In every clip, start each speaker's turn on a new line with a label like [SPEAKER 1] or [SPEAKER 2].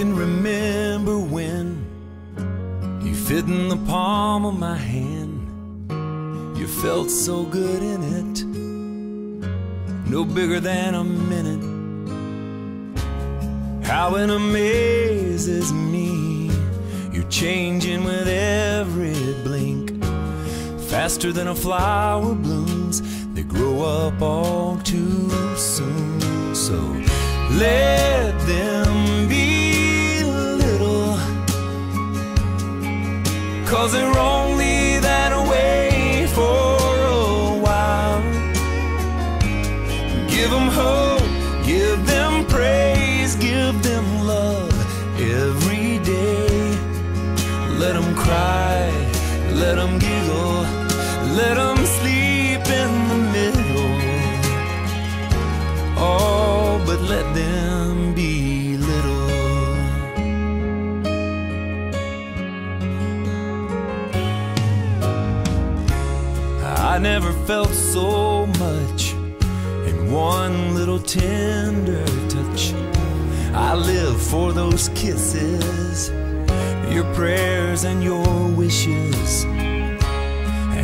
[SPEAKER 1] can remember when you fit in the palm of my hand. You felt so good in it, no bigger than a minute. How it amazes me, you're changing with every blink, faster than a flower blooms. They grow up all too soon. So let them be cause they're only that way for a while. Give them hope, give them praise, give them love every day. Let them cry, let them giggle, let them sleep in the middle. Oh, but let them never felt so much in one little tender touch. I live for those kisses, your prayers and your wishes.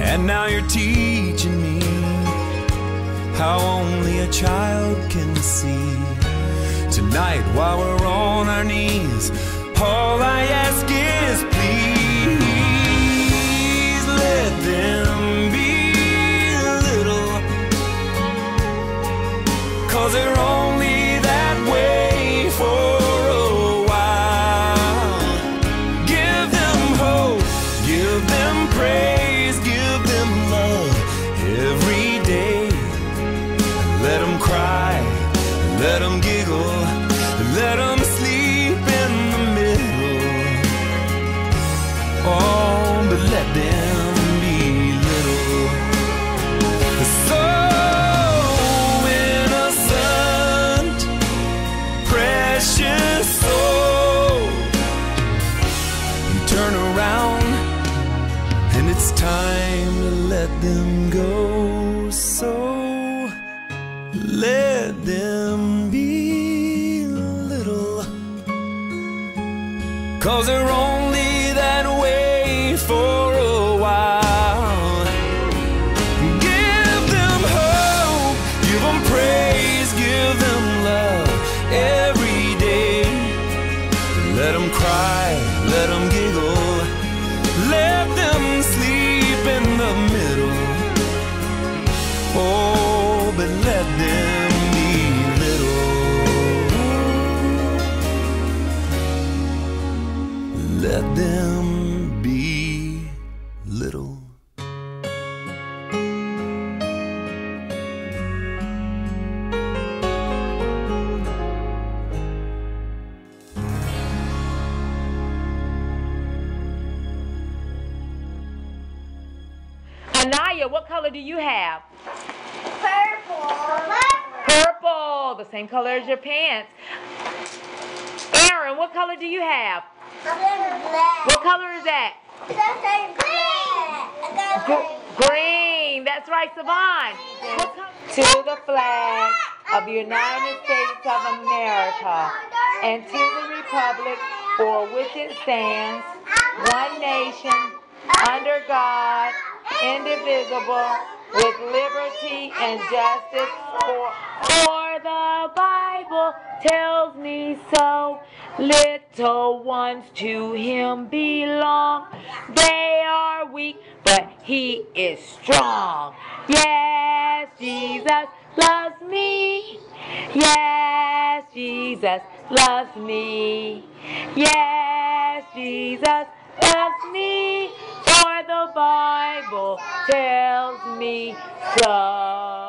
[SPEAKER 1] And now you're teaching me how only a child can see. Tonight, while we're on our knees, all I ask is please it's time to let them go. So let them be little. Cause they're only that way for a while. Give them hope, give them praise, give them love every day. Let them cry, let them giggle,
[SPEAKER 2] What color do you have?
[SPEAKER 3] Purple.
[SPEAKER 2] Purple, the same color as your pants. Aaron, what color do you have?
[SPEAKER 3] Black.
[SPEAKER 2] What color is that? Gr- green. That's right, Savon. To the flag of the United States of America and to the republic for which it stands, one nation, under God, indivisible, with liberty and justice for, for the Bible tells me so. Little ones to him belong. They are weak, but he is strong. Yes, Jesus loves me. Yes, Jesus loves me. Yes, Jesus the Bible tells me so.